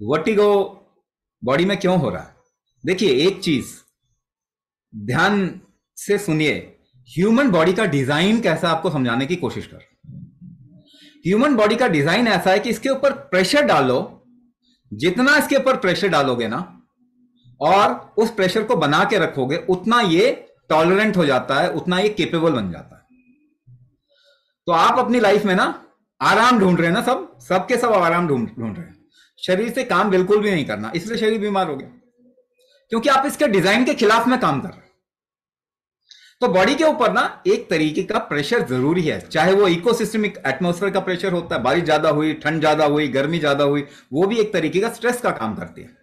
Vertigo body में क्यों हो रहा है? देखिए, एक चीज़, ध्यान से सुनिए ह्यूमन बॉडी का डिज़ाइन कैसा आपको समझाने की कोशिश कर ह्यूमन बॉडी का डिज़ाइन ऐसा है कि इसके ऊपर प्रेशर डालो, जितना इसके ऊपर प्रेशर डालोगे ना, और उस प्रेशर को बना के रखोगे, उतना ये टॉलरेंट हो जाता है, उतना ये केपेबल बन जाता है। तो आप अपनी लाइफ में ना, आराम ढूंढ रहे हैं ना सब, सबके सब आराम ढूंढ ढूंढ रहे हैं। शरीर से काम बिल्कुल भी नहीं करना, इसलिए शरीर बीमार हो गया। क्योंकि आप इसके डिज़ाइन के खिलाफ में काम कर रहे तो बॉडी के ऊपर ना एक तरीके का प्रेशर ज़रूरी है। चाहे वो इकोसिस्टमिक एटमोस्फेयर का प्रेशर होता है, बारिश ज़्यादा हुई, ठंड ज़्यादा हुई, गर्मी ज़्यादा हुई, वो भी एक तरीके का स्ट्रेस का काम करती है।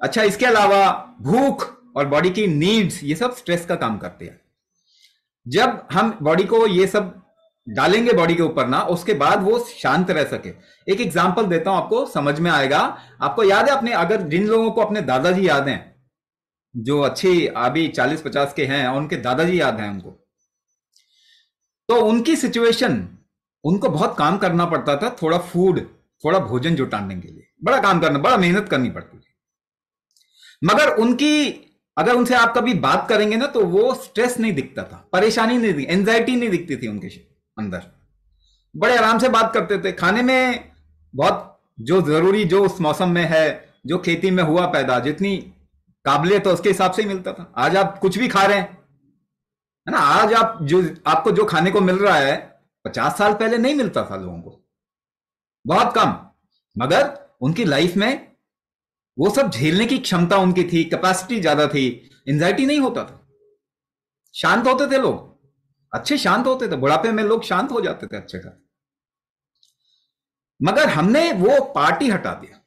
अच्छा इसके अलावा भूख और बॉडी की नीड्स, ये सब स्ट्रेस का काम करते हैं। जब हम बॉडी को ये सब डालेंगे बॉडी के ऊपर ना, उसके बाद वो शांत रह सके। एक एग्ज़ाम्पल देता हूँ आपको, समझ में आएगा। आपको याद है अपने, अगर जिन लोगों को अपने दादाजी याद हैं, जो अच्छी, अभी चालीस पचास के हैं उनके दादाजी याद हैं उनको तो उनकी सिचुएशन उनको बहुत काम करना पड़ता था, थोड़ा फ़ूड थोड़ा भोजन जुटाने के लिए। बड़ा काम करना, बड़ा मेहनत करनी पड़ती थी। मगर उनकी, अगर उनसे आप कभी बात करेंगे ना तो वो स्ट्रेस नहीं दिखता था, परेशानी नहीं दिखती एंजाइटी नहीं दिखती थी उनके अंदर। बड़े आराम से बात करते थे। खाने में बहुत जो ज़रूरी, जो उस मौसम में है, जो खेती में हुआ पैदा, जितनी काबिलियत है उसके हिसाब से ही मिलता था। आज आप कुछ भी खा रहे हैं, है ना? आज आप जो, आपको जो खाने को मिल रहा है, पचास साल पहले नहीं मिलता था लोगों को। बहुत कम। मगर उनकी लाइफ में वो सब झेलने की क्षमता उनकी थी, कैपेसिटी ज़्यादा थी, एंजाइटी नहीं होता था। शांत होते थे लोग। अच्छे शांत होते थे, बुढ़ापे में लोग शांत हो जाते थे अच्छे का मगर हमने वो पार्टी हटा दिया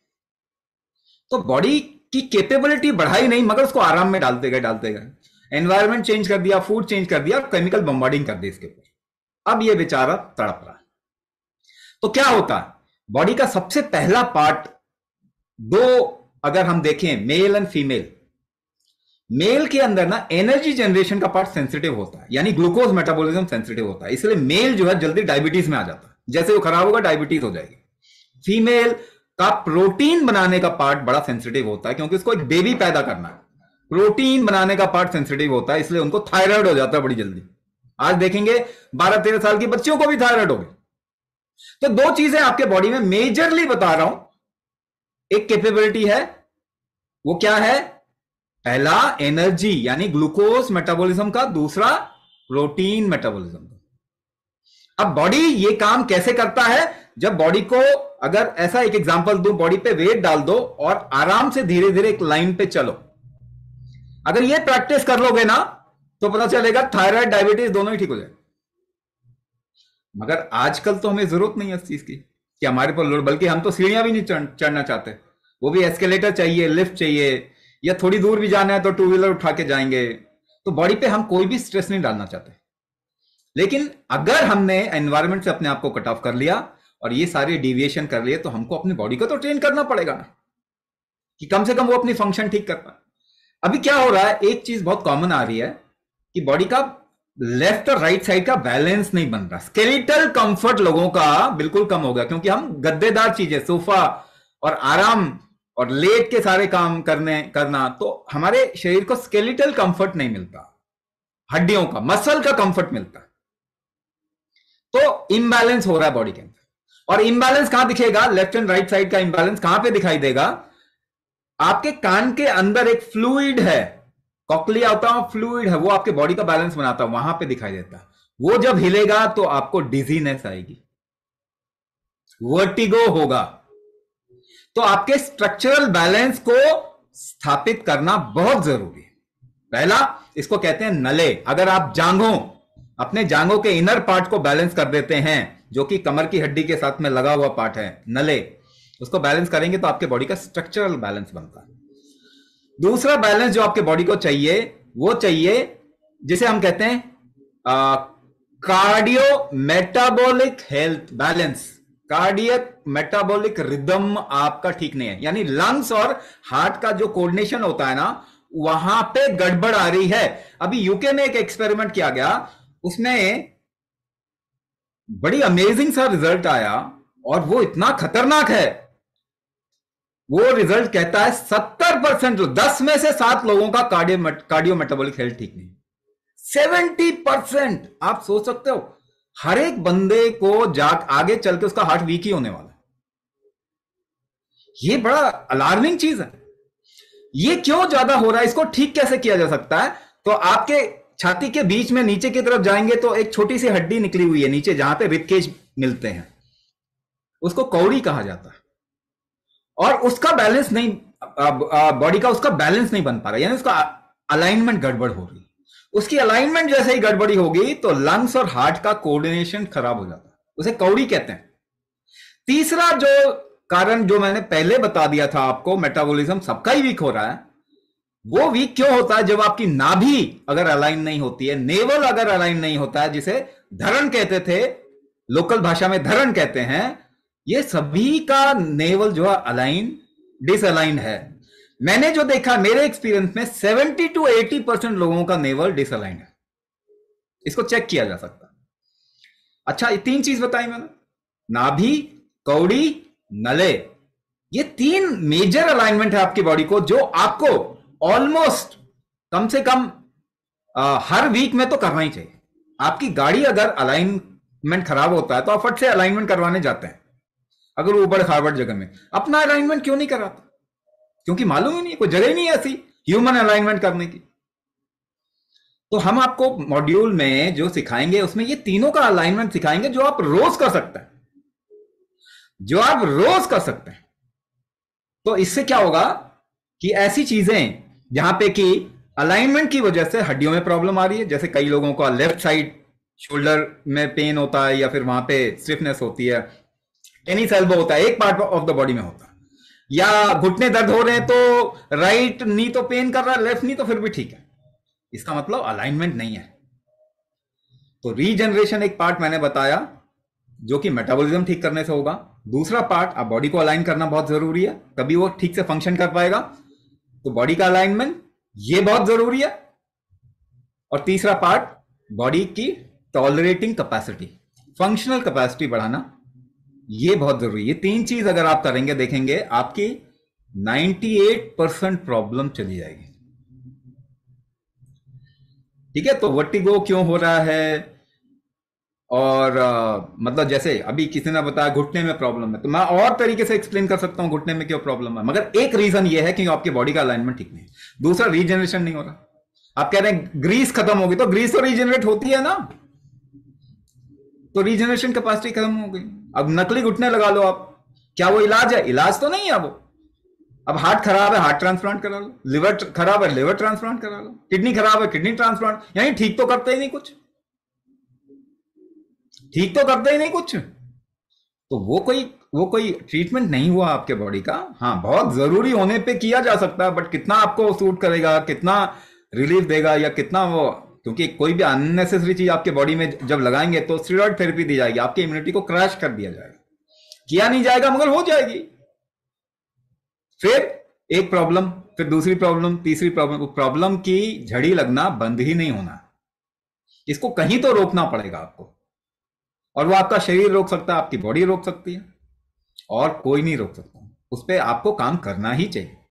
तो बॉडी की कैपेबिलिटी बढ़ाई नहीं, मगर उसको आराम में डालते गए डालते गए। एनवायरमेंट चेंज कर दिया, फ़ूड चेंज कर दिया, केमिकल बम्बार्डिंग कर दी इसके ऊपर। अब ये बेचारा तड़प रहा तो क्या होता है? बॉडी का सबसे पहला पार्ट, दो अगर हम देखें, मेल एंड फीमेल मेल के अंदर ना एनर्जी जनरेशन का पार्ट सेंसिटिव होता है, यानी ग्लूकोज मेटाबॉलिज्म सेंसिटिव होता है। इसलिए मेल जो है जल्दी डायबिटीज़ में आ जाता है। जैसे वो खराब होगा डायबिटीज़ हो जाएगी। फीमेल का प्रोटीन बनाने का पार्ट बड़ा सेंसिटिव होता है, क्योंकि उसको एक बेबी पैदा करना है। प्रोटीन बनाने का पार्ट सेंसिटिव होता है, इसलिए उनको थायराइड हो जाता है बड़ी जल्दी। आज देखेंगे, बारह तेरह साल की बच्चियों को भी थायराइड हो गई तो दो चीज़ें आपके बॉडी में मेजरली बता रहा हूँ। एक कैपेबिलिटी है, वो क्या है? पहला एनर्जी, यानी ग्लूकोज मेटाबॉलिज्म का, दूसरा प्रोटीन मेटाबॉलिज्म अब बॉडी ये काम कैसे करता है? जब बॉडी को अगर ऐसा एक एग्जांपल दू, बॉडी पे वेट डाल दो और आराम से धीरे धीरे एक लाइन पे चलो। अगर ये प्रैक्टिस कर लोगे ना तो पता चलेगा थायराइड डायबिटीज़ दोनों ही ठीक हो जाए मगर आजकल तो हमें ज़रूरत नहीं है इस चीज़ की, कि हमारे पर लोड, बल्कि हम तो सीढ़ियाँ भी नहीं चढ़ना चाहते। वो भी एस्केलेटर चाहिए लिफ्ट चाहिए या थोड़ी दूर भी जाना है तो टू व्हीलर उठा के जाएँगे। तो बॉडी पे हम कोई भी स्ट्रेस नहीं डालना चाहते। लेकिन अगर हमने एनवायरमेंट से अपने आप को कट ऑफ़ कर लिया और ये सारे डिविएशन कर लिए तो हमको अपनी बॉडी को तो ट्रेन करना पड़ेगा ना। कि कम से कम वो अपनी फ़ंक्शन ठीक कर पाए। अभी क्या हो रहा है, एक चीज़ बहुत कॉमन आ रही है कि बॉडी का लेफ़्ट और राइट साइड का बैलेंस नहीं बन रहा। स्केलिटल कंफर्ट लोगों का बिल्कुल कम हो गया, क्योंकि हम गद्देदार चीज़ें सोफा और आराम और लेट के सारे काम करने, करना तो हमारे शरीर को स्केलेटल कंफर्ट नहीं मिलता। हड्डियों का मसल का कंफर्ट मिलता तो इम्बैलेंस हो रहा है बॉडी के अंदर। और इम्बैलेंस कहाँ दिखेगा? लेफ़्ट एंड राइट साइड का इम्बैलेंस कहाँ पे दिखाई देगा? आपके कान के अंदर एक फ्लूइड है। कॉकलिया होता है फ्लूइड है, वो आपके बॉडी का बैलेंस बनाता है, वहाँ पे दिखाई देता है। वो जब हिलेगा तो आपको डिजीनेस आएगी। वर्टिगो होगा। तो आपके स्ट्रक्चरल बैलेंस को स्थापित करना बहुत ज़रूरी है। पहला, इसको कहते हैं नले। अगर आप जांघों, अपने जांघों के इनर पार्ट को बैलेंस कर देते हैं, जो कि कमर की हड्डी के साथ में लगा हुआ पार्ट है, नले, उसको बैलेंस करेंगे तो आपके बॉडी का स्ट्रक्चरल बैलेंस बनता है। दूसरा बैलेंस जो आपके बॉडी को चाहिए, वो चाहिए, जिसे हम कहते हैं cardio metabolic health balance cardiac metabolic rhythm आपका ठीक नहीं है। यानी लंग्स और हार्ट का जो कोऑर्डिनेशन होता है ना, वहाँ पे गड़बड़ आ रही है। अभी यूके में एक एक्सपेरिमेंट किया गया, उसमें बड़ी अमेजिंग सा रिज़ल्ट आया और वो इतना खतरनाक है। वो रिज़ल्ट कहता है सत्तर परसेंट, दस में से सात लोगों का कार्डियो कार्डियो मेटाबॉलिक हेल्थ ठीक नहीं सेवेंटी परसेंट, आप सोच सकते हो हर एक बंदे को जा आगे चल के उसका हार्ट वीक ही होने वाला है। ये बड़ा अलार्मिंग चीज़ है। ये क्यों ज़्यादा हो रहा है? इसको ठीक कैसे किया जा सकता है? तो आपके छाती के बीच में नीचे की तरफ़ जाएँगे तो एक छोटी सी हड्डी निकली हुई है नीचे, जहाँ पे रिपकेज मिलते हैं। उसको कौड़ी कहा जाता है। और उसका बैलेंस नहीं बॉडी का उसका बैलेंस नहीं बन पा रहा यानी उसका अलाइनमेंट गड़बड़ हो रही उसकी अलाइनमेंट जैसे ही गड़बड़ी होगी तो लंग्स और हार्ट का कोऑर्डिनेशन खराब हो जाता। है उसे कौड़ी कहते हैं। तीसरा जो कारण जो मैंने पहले बता दिया था आपको मेटाबॉलिज्म सबका ही वीक हो रहा है, वो वीक क्यों होता है? जब आपकी नाभि अगर अलाइन नहीं होती है नेवल अगर अलाइन नहीं होता है, जिसे धरण कहते थे लोकल भाषा में धरण कहते हैं, ये सभी का नेवल जो है अलाइन डिसअलाइन है। मैंने जो देखा मेरे एक्सपीरियंस में 70 टू 80 परसेंट लोगों का नेवल डिसअलाइन है। इसको चेक किया जा सकता अच्छा ये तीन चीज़ बताई मैंने। नाभि कौड़ी नले। ये तीन मेजर अलाइनमेंट है आपकी बॉडी को जो आपको ऑलमोस्ट कम से कम आ, हर वीक में तो करना ही चाहिए। आपकी गाड़ी अगर अलाइनमेंट खराब होता है तो आप फट से अलाइनमेंट करवाने जाते हैं। अगर ऊबड़ खाबड़ जगह में। अपना अलाइनमेंट क्यों नहीं कराता? क्योंकि मालूम ही नहीं, कोई जगह ही नहीं ऐसी ह्यूमन अलाइनमेंट करने की। तो हम आपको मॉड्यूल में जो सिखाएँगे, उसमें ये तीनों का अलाइनमेंट सिखाएँगे जो आप रोज कर सकते हैं। जो आप रोज कर सकते हैं। तो इससे क्या होगा कि ऐसी चीज़ें, जहाँ पे कि अलाइनमेंट की वजह से हड्डियों में प्रॉब्लम आ रही है, जैसे कई लोगों का लेफ़्ट साइड शोल्डर में पेन होता है या फिर वहाँ पे स्टिफनेस होती है। टेनिस एल्बो होता है, एक पार्ट ऑफ़ द बॉडी में होता है। या घुटने दर्द हो रहे हैं तो राइट नी तो पेन कर रहा है लेफ़्ट नी तो फिर भी ठीक है। इसका मतलब अलाइनमेंट नहीं है। तो रीजनरेशन एक पार्ट मैंने बताया, जो कि मेटाबॉलिज्म ठीक करने से होगा। दूसरा पार्ट आप बॉडी को अलाइन करना बहुत ज़रूरी है। तभी वो ठीक से फ़ंक्शन कर पाएगा। तो बॉडी का अलाइनमेंट ये बहुत ज़रूरी है। और तीसरा पार्ट बॉडी की टॉलरेटिंग कैपेसिटी फंक्शनल कैपेसिटी बढ़ाना। ये बहुत ज़रूरी है। तीन चीज़ अगर आप करेंगे देखेंगे आपकी 98 परसेंट प्रॉब्लम चली जाएगी। ठीक है तो वर्टिगो क्यों हो रहा है? और आ, मतलब जैसे अभी किसी ने बताया घुटने में प्रॉब्लम है तो मैं और तरीके से एक्सप्लेन कर सकता हूँ घुटने में क्यों प्रॉब्लम है। मगर एक रीजन यह है कि आपकी बॉडी का अलाइनमेंट ठीक नहीं है। दूसरा रीजनरेशन नहीं हो रहा। आप कह रहे हैं ग्रीस खत्म होगी तो ग्रीस तो रीजनरेट होती है ना? तो रीजनरेशन कैपेसिटी खत्म हो गई। अब नकली घुटने लगा लो आप। क्या वो इलाज है? इलाज तो नहीं है वो। अब हार्ट खराब है, हार्ट ट्रांसप्लांट करा लो। लिवर खराब है, लिवर ट्रांसप्लांट करा लो। किडनी खराब है, किडनी ट्रांसप्लांट। यानी ठीक तो करते ही नहीं कुछ। ठीक तो करते ही नहीं कुछ। तो वो कोई वो कोई ट्रीटमेंट नहीं हुआ आपके बॉडी का। हाँ बहुत ज़रूरी होने पे किया जा सकता है बट कितना आपको सूट करेगा, कितना रिलीफ देगा या कितना वो क्योंकि कोई भी अननेसेसरी चीज़ आपके बॉडी में जब लगाएँगे तो स्टीरॉयड थेरेपी दी जाएगी, आपकी इम्यूनिटी को क्रैश कर दिया जाएगा। किया नहीं जाएगा, मगर हो जाएगी। फिर एक प्रॉब्लम फिर दूसरी प्रॉब्लम तीसरी प्रॉब्लम प्रॉब्लम की झड़ी लगना बंद ही नहीं होना। इसको कहीं तो रोकना पड़ेगा आपको। और वो आपका शरीर रोक सकता है, आपकी बॉडी रोक सकती है, और कोई नहीं रोक सकता। उस पर आपको काम करना ही चाहिए।